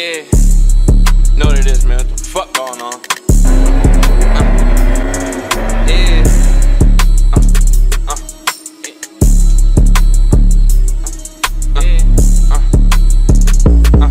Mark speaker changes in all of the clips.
Speaker 1: Yeah. Know what it is, man. What the fuck going on? Uh, yeah. Uh, uh, yeah. Uh, uh,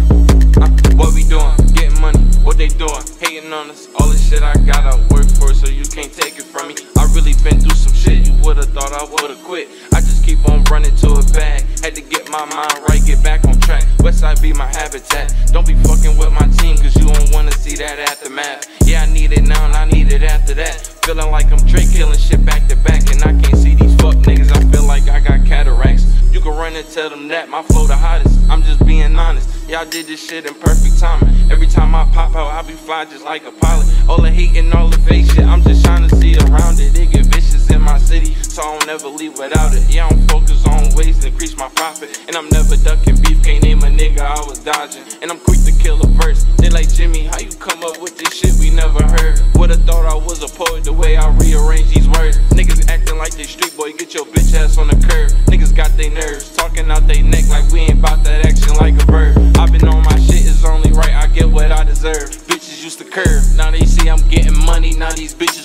Speaker 1: uh, what we doing? Getting money. What they doing? Hating on us. All this shit I gotta work for, so you can't take it from me. I really been through some shit. You would've thought I would've quit. I just keep on running to a bag. Had to get my mind right, get back on track. Westside be my habitat. Don't be fucking with my team, cause you don't wanna see that aftermath. Yeah, I need it now and I need it after that. Feeling like I'm Drake killing shit back to back, and I can't see these fuck niggas. I feel like I got cataracts. You can run and tell them that my flow the hottest. I'm just being honest. I did this shit in perfect timing. Every time I pop out, I be fly just like a pilot. All the hate and all the fake shit, I'm just trying to see around it. It get vicious in my city, so I don't ever leave without it. Yeah, I'm focused on ways to increase my profit. And I'm never ducking beef, can't name a nigga I was dodging. And I'm quick to kill a verse. They like Jimmy, how you come up with this shit we never heard? Would've thought I was a poet the way I rearrange these words. Niggas acting like they street boy, get your bitch ass on the curb. Niggas got they nerves, talking out they neck like we ain't bout that action like a verb.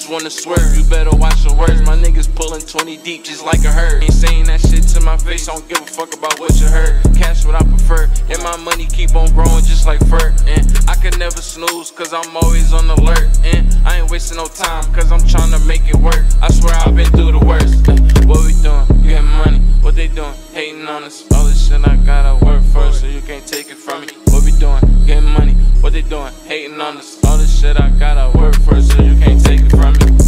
Speaker 1: Wanna swerve. You better watch your words, my niggas pulling 20 deep just like a herd. Ain't saying that shit to my face, I don't give a fuck about what you heard. Cash what I prefer, and my money keep on growing just like fur. And I can never snooze, cause I'm always on alert. And I ain't wasting no time, cause I'm trying to make it work. shit, I gotta work first, so you can't take it from me.